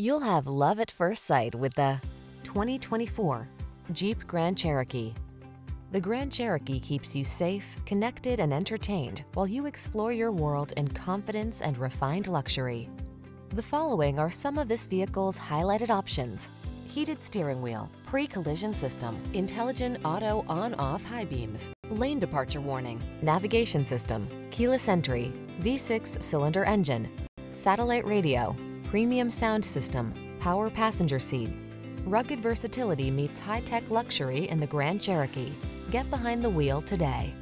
You'll have love at first sight with the 2024 Jeep Grand Cherokee. The Grand Cherokee keeps you safe, connected, and entertained while you explore your world in confidence and refined luxury. The following are some of this vehicle's highlighted options. Heated steering wheel, pre-collision system, intelligent auto on-off high beams, lane departure warning, navigation system, keyless entry, V6 cylinder engine, satellite radio, premium sound system, power passenger seat. Rugged versatility meets high-tech luxury in the Grand Cherokee. Get behind the wheel today.